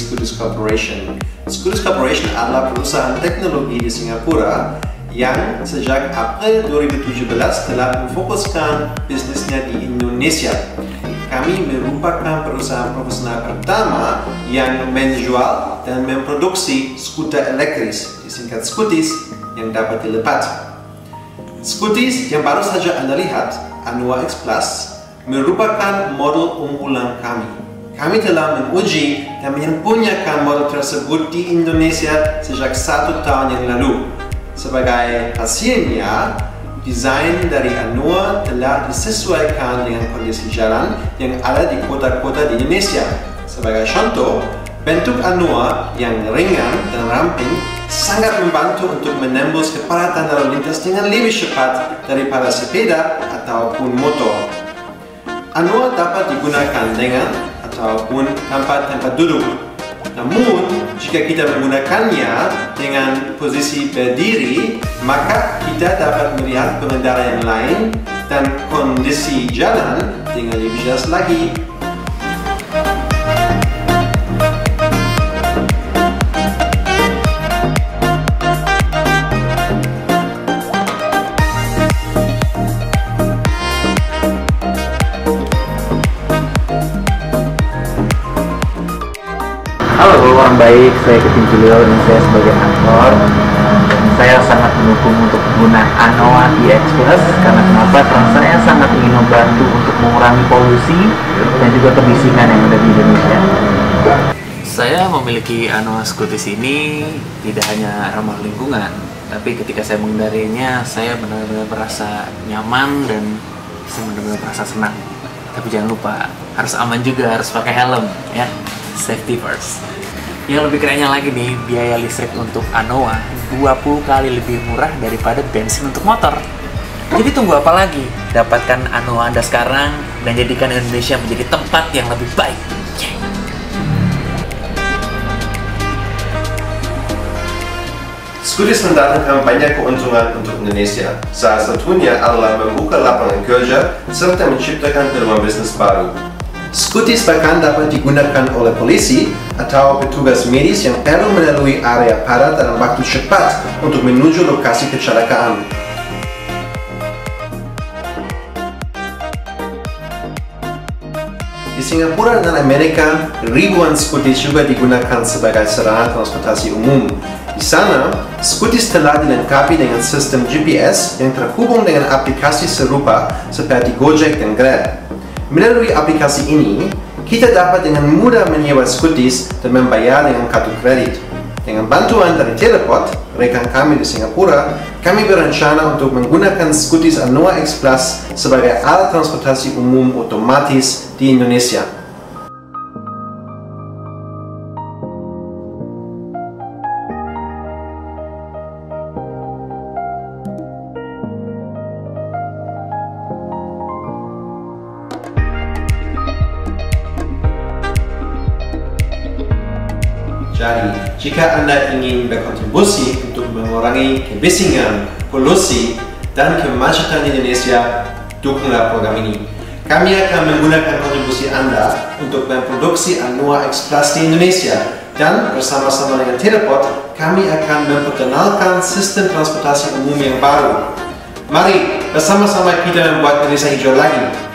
Scooters Corporation. Scooters Corporation adalah perusahaan teknologi di Singapura yang sejak April 2017 telah memfokuskan bisnisnya di Indonesia. Kami merupakan perusahaan profesional pertama yang menjual dan memproduksi skuter elektris, disingkat Scooties, yang dapat dilipat. Scooties yang baru saja Anda lihat, Anua X Plus, merupakan model unggulan kami. Kami telah menguji dan menyempurnakan model tersebut di Indonesia sejak satu tahun yang lalu. Sebagai hasilnya, desain dari Anua telah disesuaikan dengan kondisi jalan yang ada di kota-kota di Indonesia. Sebagai contoh, bentuk Anua yang ringan dan ramping sangat membantu untuk menembus kepadatan lalu lintas dengan lebih cepat daripada sepeda ataupun motor. Anua dapat digunakan dengan ataupun tanpa tempat duduk. Namun, jika kita menggunakannya dengan posisi berdiri, maka kita dapat melihat pengendara yang lain dan kondisi jalan dengan lebih jelas lagi. Halo orang baik, saya Ketim Julio dan saya sebagai aktor saya sangat mendukung untuk penggunaan Anoa DX Plus karena kenapa? Karena saya sangat ingin membantu untuk mengurangi polusi dan juga kebisingan yang ada di Indonesia. Saya memiliki Anoa Scootis ini tidak hanya ramah lingkungan, tapi ketika saya mengendarinya, saya benar-benar merasa nyaman dan saya benar-benar merasa senang. Tapi jangan lupa, harus aman juga, harus pakai helm ya safety first. Yang lebih kerennya lagi nih, biaya listrik untuk Anoa 20 kali lebih murah daripada bensin untuk motor. Jadi tunggu apa lagi? Dapatkan Anoa Anda sekarang dan jadikan Indonesia menjadi tempat yang lebih baik. Yeah. Scooters mendatangkan banyak keuntungan untuk Indonesia. Salah satunya adalah membuka lapangan kerja serta menciptakan peluang bisnis baru. Scooties bahkan dapat digunakan oleh polisi atau petugas medis yang perlu melalui area padat dalam waktu cepat untuk menuju lokasi kecelakaan. Di Singapura dan Amerika, ribuan scooties juga digunakan sebagai sarana transportasi umum. Di sana, scooties telah dilengkapi dengan sistem GPS yang terhubung dengan aplikasi serupa seperti Gojek dan Grab. Melalui aplikasi ini, kita dapat dengan mudah menyewa scooties dan membayar dengan kartu kredit. Dengan bantuan dari Teleport, rekan kami di Singapura, kami berencana untuk menggunakan scooties Anoa X Plus sebagai alat transportasi umum otomatis di Indonesia. Jadi, jika Anda ingin berkontribusi untuk mengurangi kebisingan, polusi, dan kemacetan di Indonesia, dukunglah program ini. Kami akan menggunakan kontribusi Anda untuk memproduksi Anua di Indonesia dan bersama-sama dengan Teleport, kami akan memperkenalkan sistem transportasi umum yang baru. Mari bersama-sama kita membuat Indonesia hijau lagi.